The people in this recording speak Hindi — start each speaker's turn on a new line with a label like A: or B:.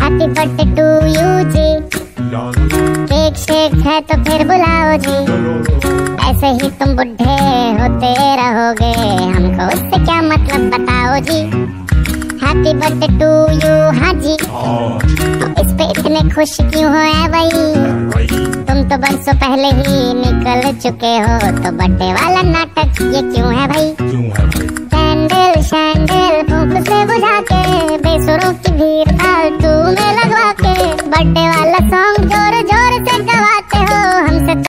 A: हैप्पी बर्थडे टू यू जी केक शेक है तो फिर बुलाओ जी। ऐसे ही तुम बुढ़े होते रहोगे, हमको उससे क्या मतलब बताओ जी? हैप्पी बर्थडे टू यू हाँ जी। इस पे इतने खुश क्यों हो है भाई? तुम तो बरसों पहले ही निकल चुके हो तो बर्थडे वाला नाटक ये क्यों है भाई? पैसों की भीड़ आल तू मैं लगवा के बर्थडे वाला सॉन्ग ज़ोर ज़ोर